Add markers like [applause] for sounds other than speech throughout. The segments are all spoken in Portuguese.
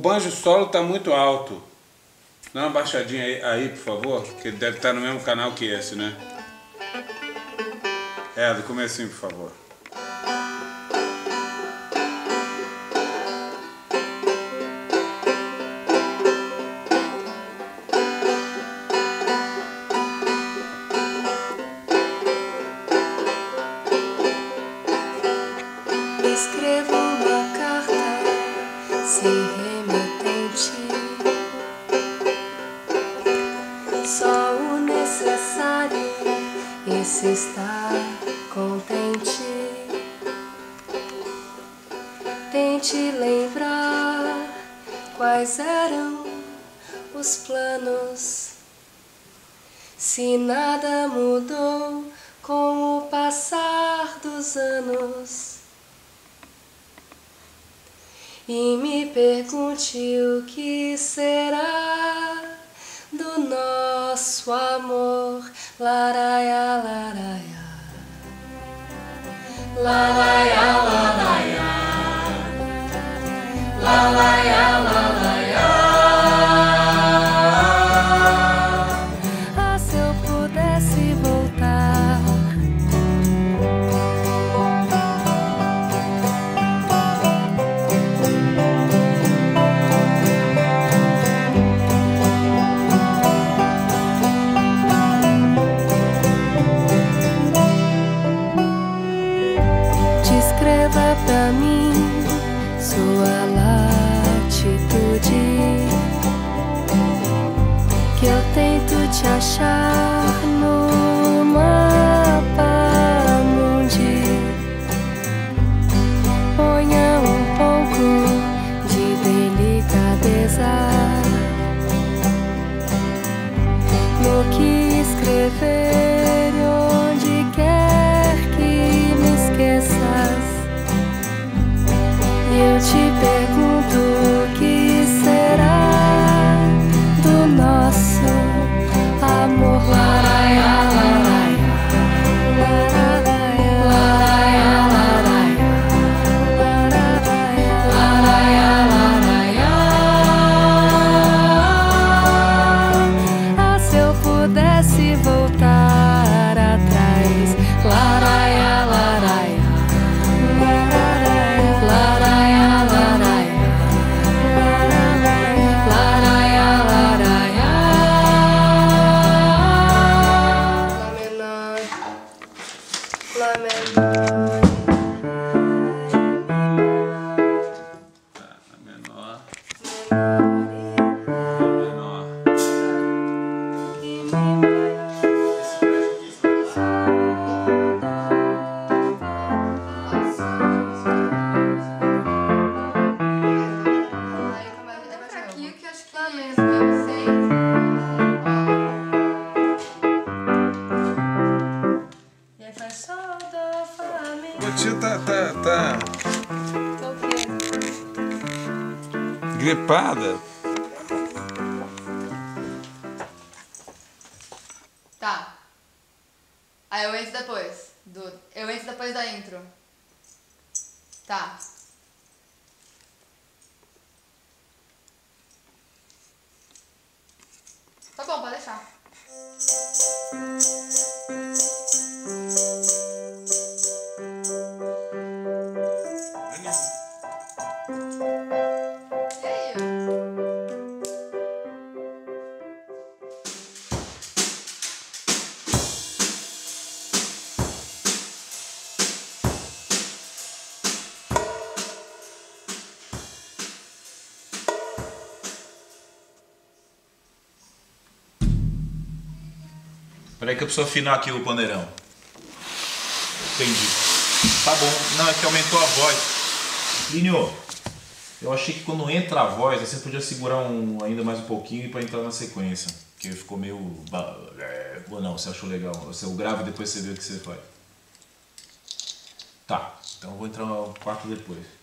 o banjo solo tá muito alto. Dá uma baixadinha aí, aí, por favor, que deve estar no mesmo canal que esse, né? É, do comecinho, por favor. Quais eram os planos. Se nada mudou com o passar dos anos. E me pergunte o que será do nosso amor. Laraia, laraia. Laraia, laraia. Laraia, laraia. Gripada. Peraí que eu preciso afinar aqui o pandeirão. Entendi. Tá bom. Não, é que aumentou a voz. Linho, eu achei que quando entra a voz, você podia segurar um, ainda mais um pouquinho para entrar na sequência. Porque ficou meio. é, Ou não, você achou legal. Você o grava e depois você vê o que você faz. Tá, então eu vou entrar um quarto depois.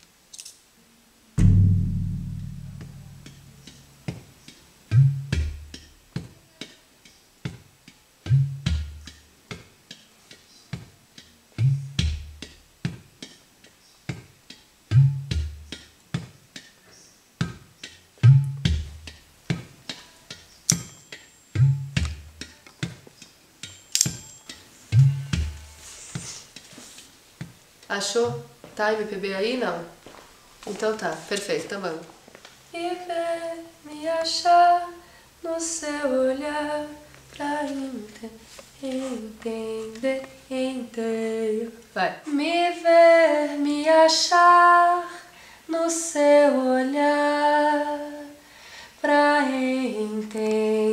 Achou? Tá MPB aí? Não. Então tá, perfeito, então vamos. Me ver, me achar no seu olhar pra ente- entender inteiro. Vai. Me ver, me achar no seu olhar pra entender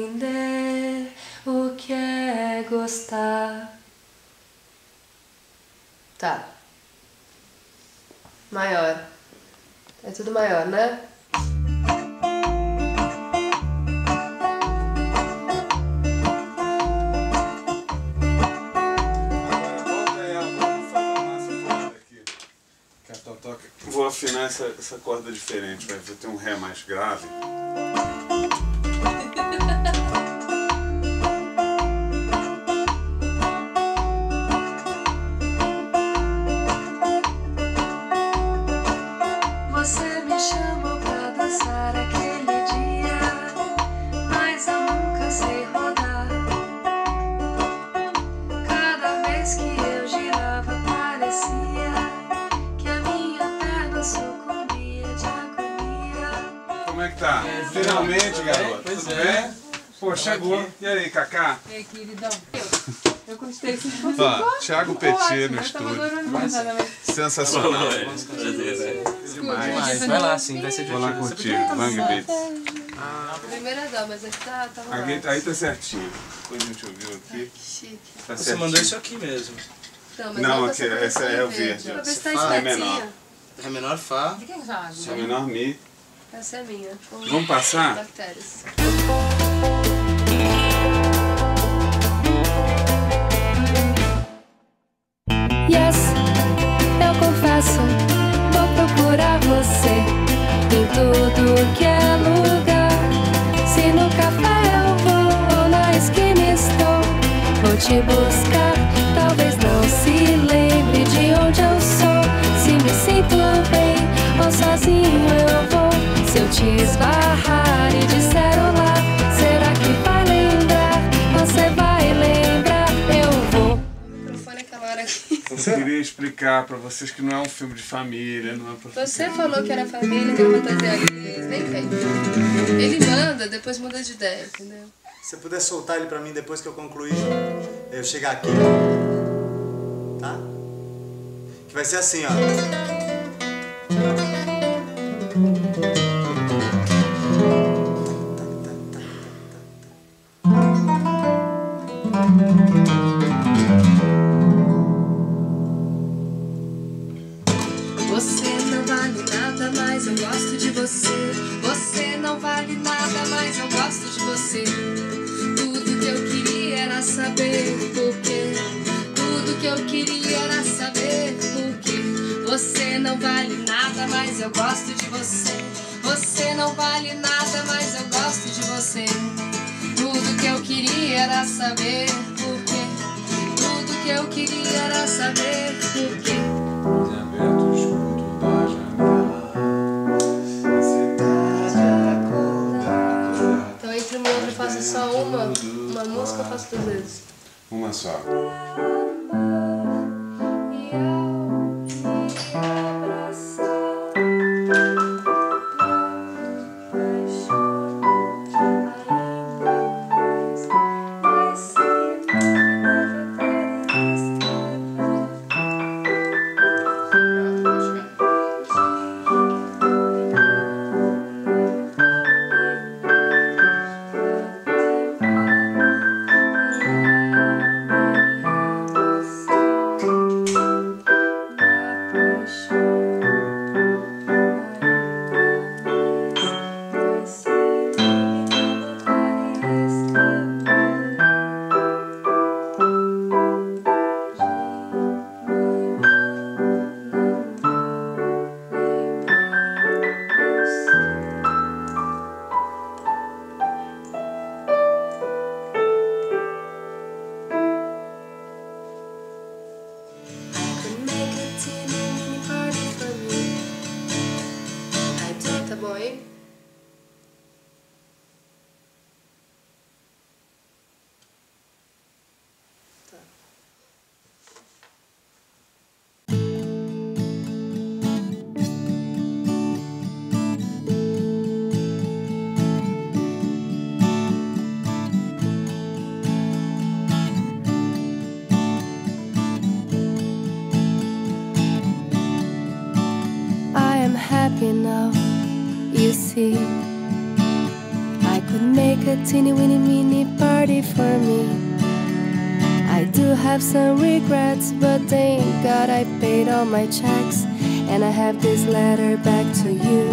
o que é gostar. Tá. Maior. É tudo maior, né? Vou afinar essa, essa corda diferente, vai ter um Ré mais grave. Finalmente, garoto. pois Tudo é. bem? Pô, chegou. E aí, Cacá? Ei, queridão. Eu gostei que Ó, Thiago Petit no mas estúdio. adorando completamente. Sensacional. Mas vai lá sim, vai ser Vou lá divertido. curtir. Bang Beats. Primeira dama, mas aqui tá, tava Aqui, lá. aí tá certinho. Depois a gente ouviu aqui. Chique. Tá Você certinho. mandou isso aqui mesmo. Então, mas Não, olha aqui, essa é o verde. Pra ver se tá Fá é menor. É menor Fá. Que água? Só menor Mi. Essa é minha. Vamos passar? Bactérias. Yes, eu confesso, vou procurar você em tudo que é lugar. Se no café eu vou ou na esquina estou, vou te buscar. Te esbarrar e disser olá, será que vai lembrar? Você vai lembrar? Eu vou. O microfone é aquela hora aqui. Eu queria explicar pra vocês que não é um filme de família, não é pra Você falou que era família, que era fantasia gris, nem vem. Ele manda, depois muda de ideia, entendeu? Se você puder soltar ele pra mim depois que eu concluir, eu chegar aqui. Tá? Que vai ser assim, ó. Gosto de você. Você não vale nada, mas eu gosto de você. Tudo que eu queria era saber por quê. Tudo que eu queria era saber por quê. acordada. Então entre uma e outra eu faço só uma, uma música eu faço duas vezes. Uma só. I could make a teeny weeny mini party for me. I do have some regrets, but thank God I paid all my checks. And I have this letter back to you.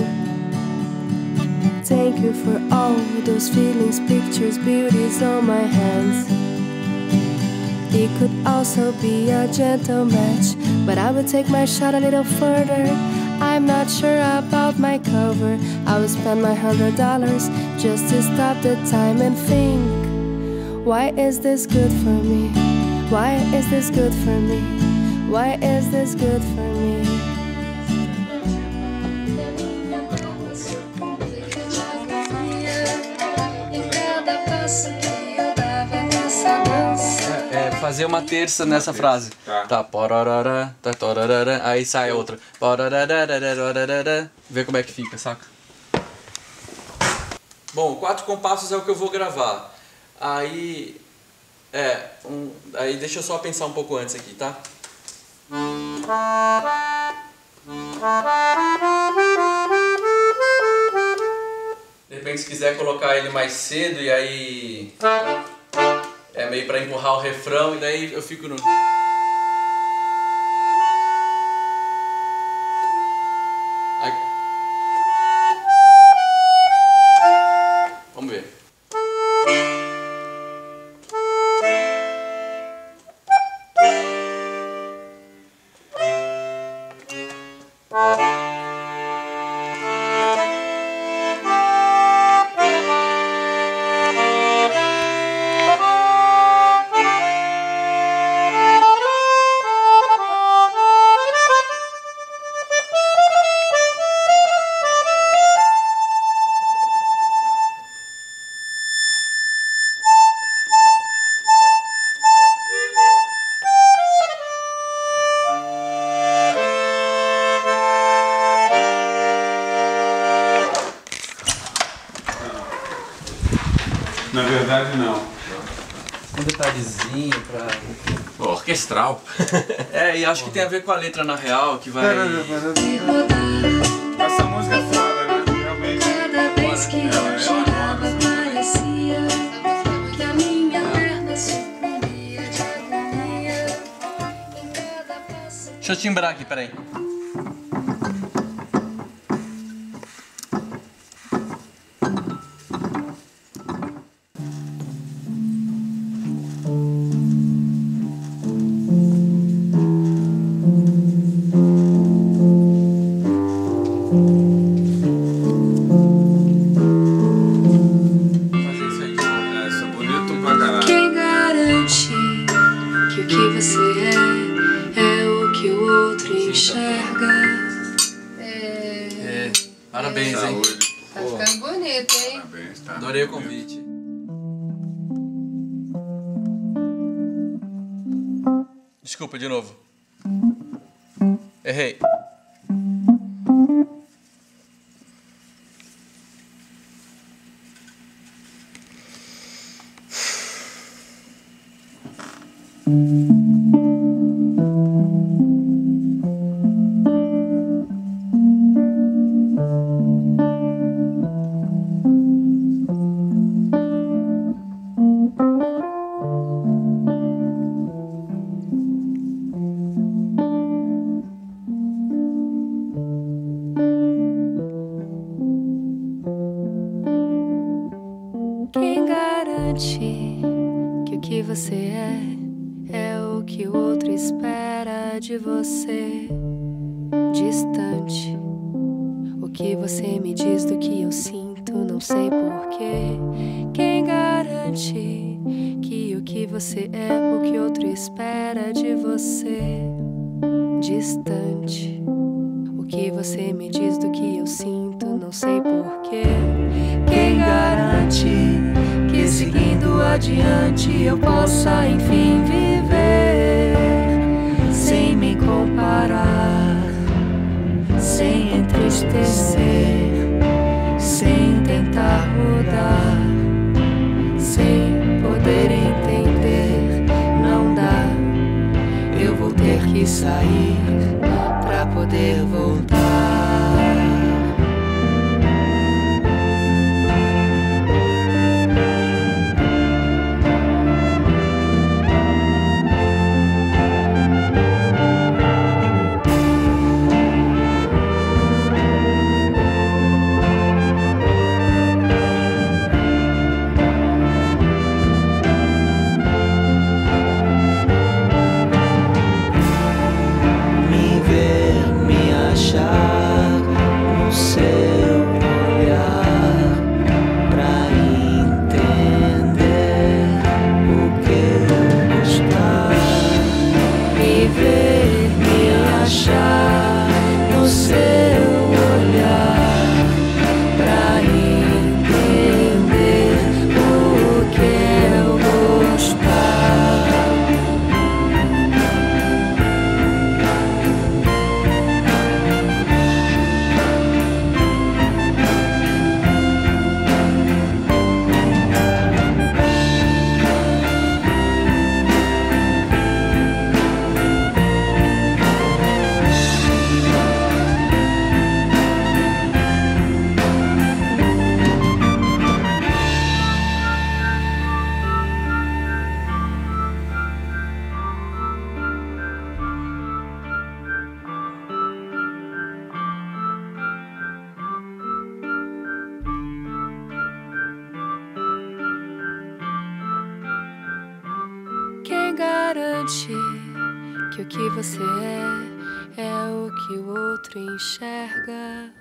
Thank you for all those feelings, pictures, beauties on my hands. It could also be a gentle match, but I would take my shot a little further. I'm not sure about my cover. I would spend my hundred dollars just to stop the time and think. Why is this good for me? Why is this good for me? Why is this good for me? Fazer uma terça nessa frase. Tá. Tá, porororá, tá, torororá, aí sai outra. Porororarararararará. Vê como é que fica, saca? Bom, quatro compassos é o que eu vou gravar. Aí. É, um, aí deixa eu só pensar um pouco antes aqui, tá? De repente, se quiser colocar ele mais cedo e aí. Meio pra empurrar o refrão e daí eu fico no. Orquestral. [laughs] É, e acho que tem a ver com a letra na real, que vai. Essa música é foda, né? Realmente. Cada vez que Ela- eu ela girava, rola, parecia que a minha perna sucumbia de agonia. Em cada passo Deixa eu timbrar aqui, peraí. De novo. Errei. Quem garante que o que você é é o que o outro espera de você? Distante. O que você me diz do que eu sinto, não sei porquê. Quem garante que o que você é o que outro espera de você? Distante. O que você me diz do que eu sinto, não sei porquê. Quem garante que seguindo adiante eu possa enfim viver sem me comparar, sem entristecer, sem tentar mudar, sem poder entender? Não dá, eu vou ter que sair pra poder voltar. Que o que você é é o que o outro enxerga.